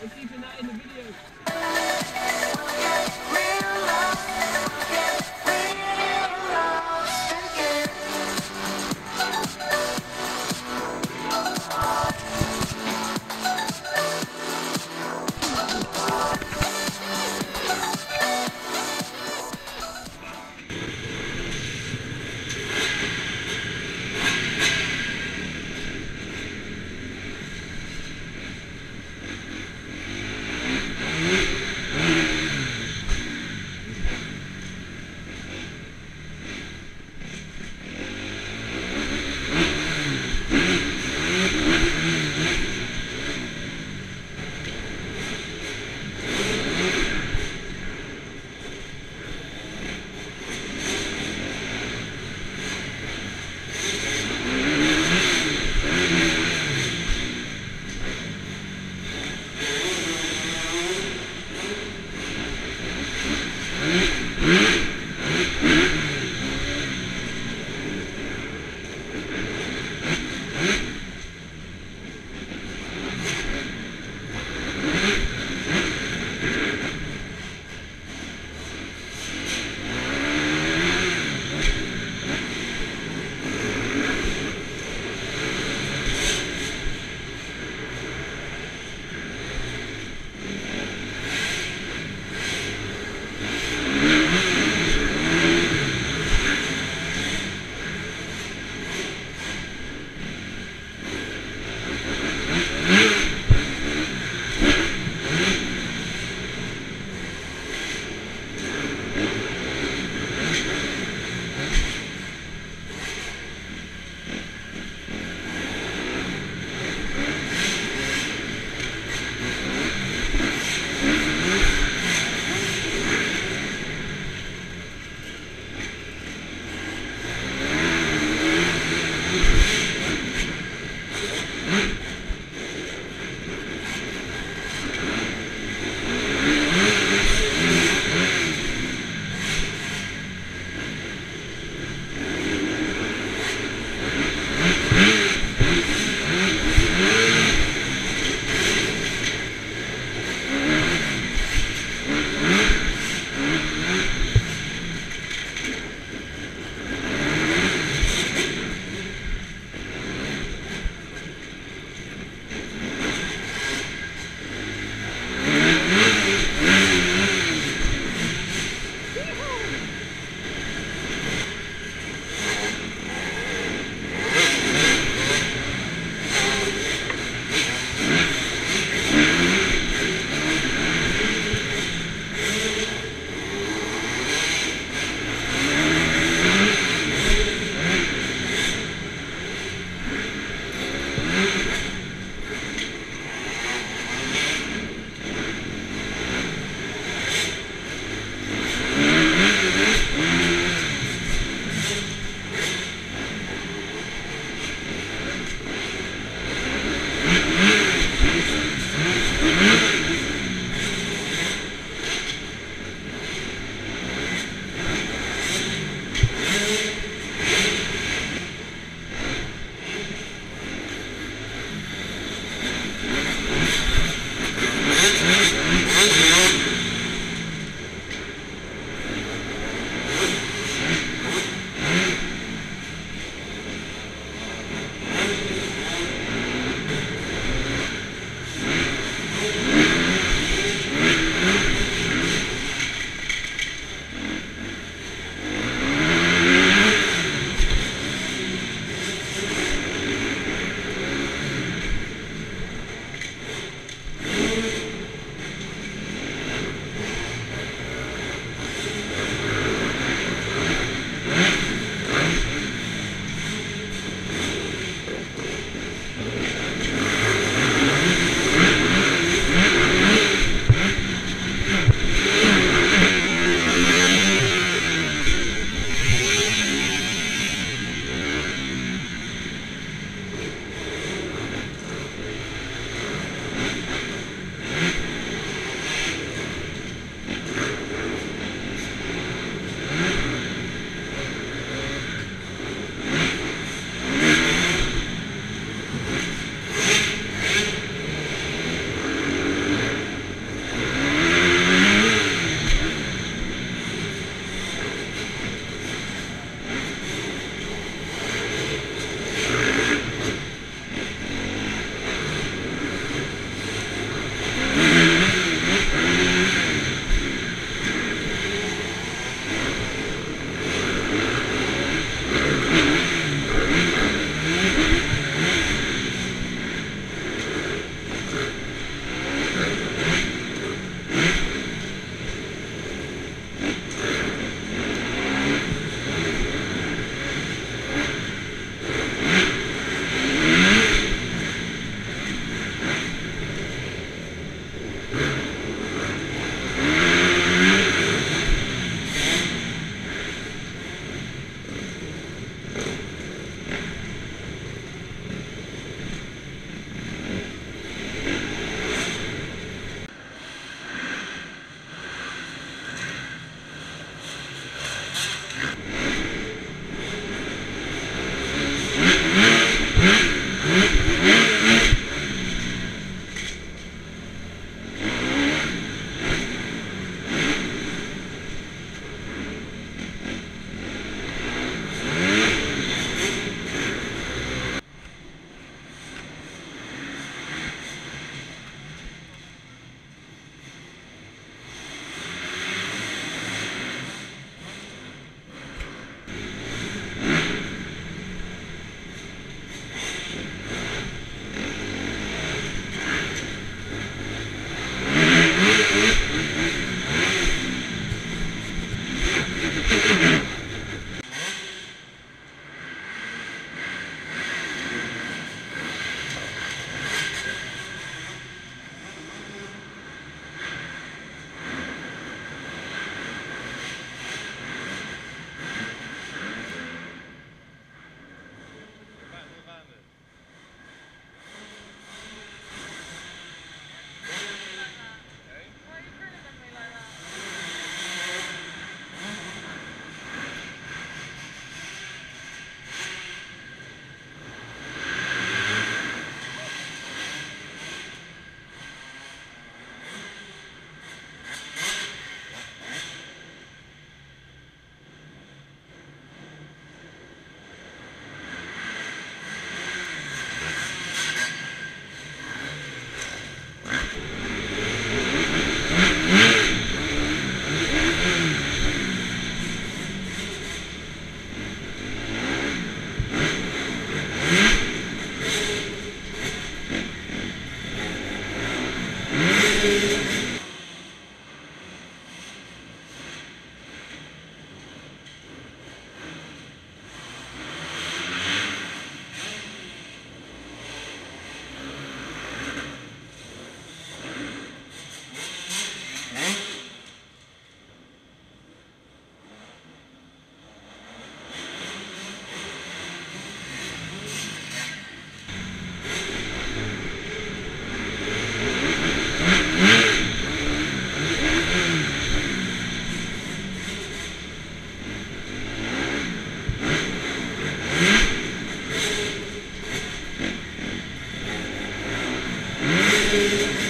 I'll see you in the video. Música